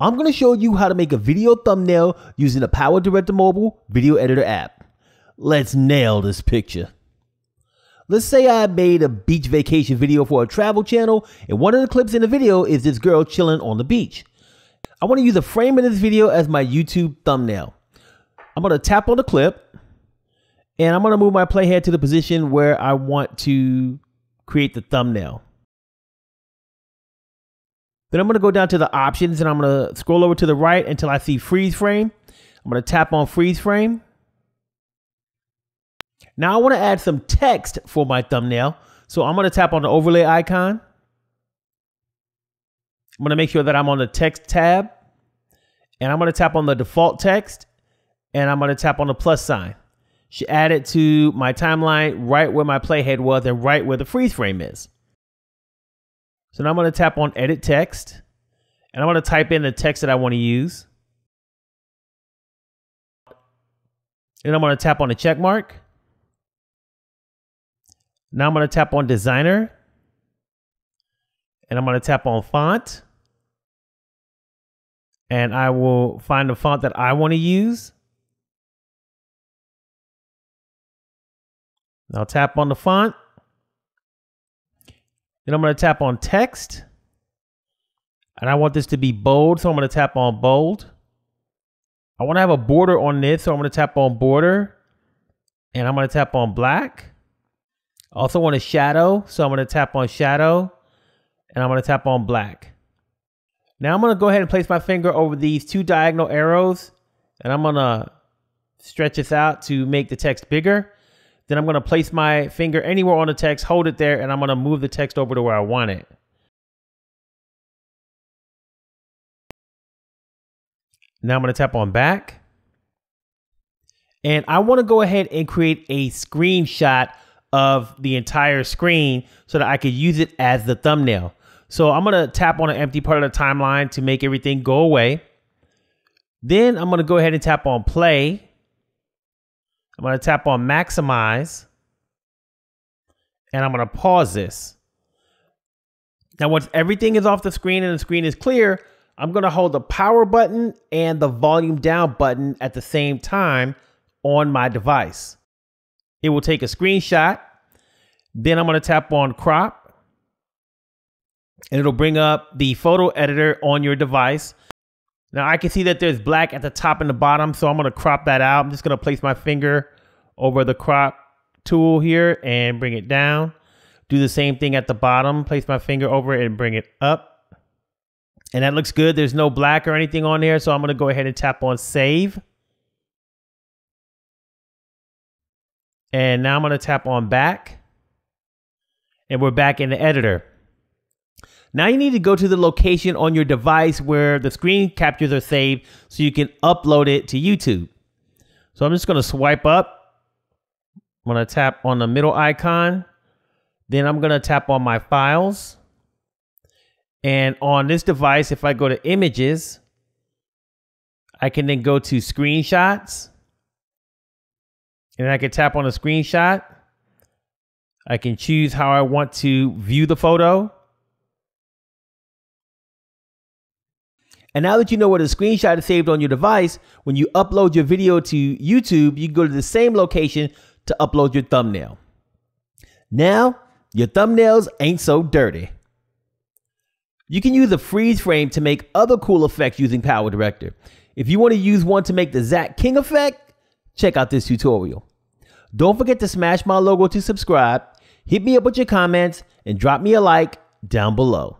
I'm going to show you how to make a video thumbnail using the PowerDirector Mobile Video Editor app. Let's nail this picture. Let's say I made a beach vacation video for a travel channel, and one of the clips in the video is this girl chilling on the beach. I want to use a frame in this video as my YouTube thumbnail. I'm going to tap on the clip, and I'm going to move my playhead to the position where I want to create the thumbnail. Then I'm going to go down to the options and I'm going to scroll over to the right until I see freeze frame. I'm going to tap on freeze frame. Now I want to add some text for my thumbnail. So I'm going to tap on the overlay icon. I'm going to make sure that I'm on the text tab. And I'm going to tap on the default text. And I'm going to tap on the plus sign. Should add it to my timeline right where my playhead was and right where the freeze frame is. So now I'm going to tap on edit text and I'm going to type in the text that I want to use. And I'm going to tap on the check mark. Now I'm going to tap on designer and I'm going to tap on font. And I will find the font that I want to use. I'll tap on the font then I'm going to tap on text. And I want this to be bold, so I'm going to tap on bold. I want to have a border on this, so I'm going to tap on border. And I'm going to tap on black. I also want a shadow, so I'm going to tap on shadow. And I'm going to tap on black. Now I'm going to go ahead and place my finger over these two diagonal arrows. And I'm going to stretch this out to make the text bigger. Then I'm going to place my finger anywhere on the text, hold it there, and I'm going to move the text over to where I want it. Now I'm going to tap on back. And I want to go ahead and create a screenshot of the entire screen so that I could use it as the thumbnail. So I'm going to tap on an empty part of the timeline to make everything go away. Then I'm going to go ahead and tap on play. I'm going to tap on maximize and I'm going to pause this. Now, once everything is off the screen and the screen is clear, I'm going to hold the power button and the volume down button at the same time on my device. It will take a screenshot. Then I'm going to tap on crop and it'll bring up the photo editor on your device. Now I can see that there's black at the top and the bottom, so I'm gonna crop that out. I'm just gonna place my finger over the crop tool here and bring it down. Do the same thing at the bottom, place my finger over it and bring it up. And that looks good. There's no black or anything on there, so I'm gonna go ahead and tap on save. And now I'm gonna tap on back. And we're back in the editor. Now you need to go to the location on your device where the screen captures are saved so you can upload it to YouTube. So I'm just going to swipe up. I'm going to tap on the middle icon. Then I'm going to tap on my files. And on this device, if I go to images, I can then go to screenshots. And I can tap on a screenshot. I can choose how I want to view the photo. And now that you know where the screenshot is saved on your device, when you upload your video to YouTube, you go to the same location to upload your thumbnail. Now, your thumbnails ain't so dirty. You can use a freeze frame to make other cool effects using PowerDirector. If you want to use one to make the Zach King effect, check out this tutorial. Don't forget to smash my logo to subscribe, hit me up with your comments, and drop me a like down below.